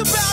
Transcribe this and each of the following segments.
about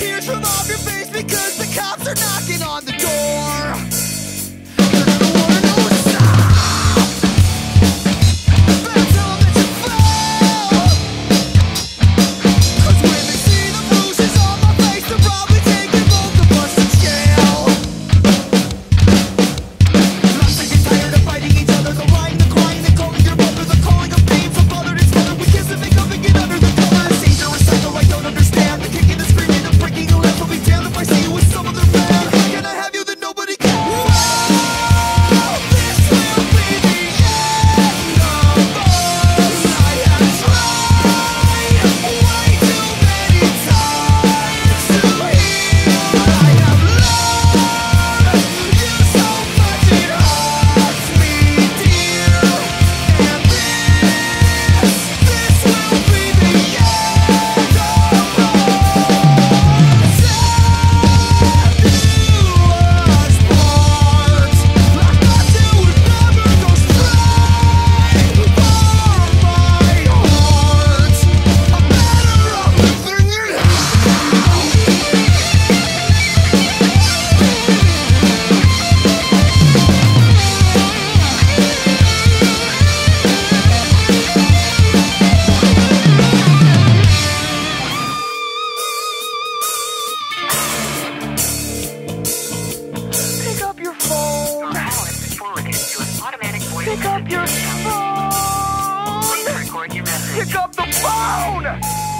tears from Pick up your phone! Record your message. Pick up the phone!